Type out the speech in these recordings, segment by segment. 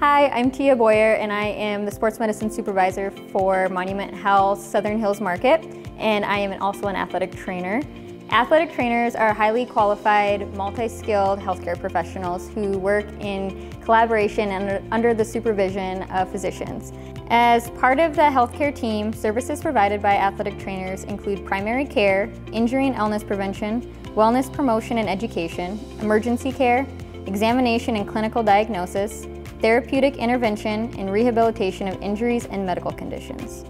Hi, I'm Tia Boyer and I am the Sports Medicine Supervisor for Monument Health Southern Hills Market and I am also an athletic trainer. Athletic trainers are highly qualified, multi-skilled healthcare professionals who work in collaboration and under the supervision of physicians. As part of the healthcare team, services provided by athletic trainers include primary care, injury and illness prevention, wellness promotion and education, emergency care, examination and clinical diagnosis, therapeutic intervention, and rehabilitation of injuries and medical conditions.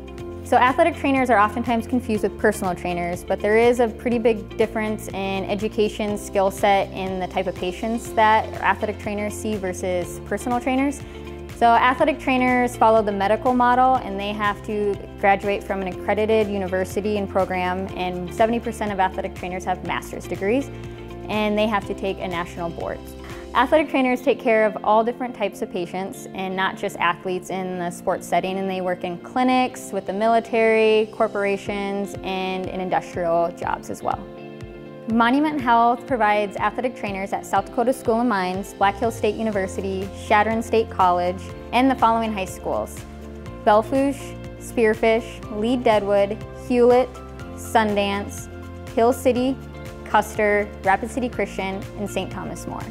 So athletic trainers are oftentimes confused with personal trainers, but there is a pretty big difference in education skill set in the type of patients that athletic trainers see versus personal trainers. So athletic trainers follow the medical model and they have to graduate from an accredited university and program and 70% of athletic trainers have master's degrees and they have to take a national board. Athletic trainers take care of all different types of patients and not just athletes in the sports setting and they work in clinics with the military, corporations, and in industrial jobs as well. Monument Health provides athletic trainers at South Dakota School of Mines, Black Hills State University, Chadron State College, and the following high schools. Belle Fourche, Spearfish, Lead Deadwood, Hulett, Sundance, Hill City, Custer, Rapid City Christian, and St. Thomas More.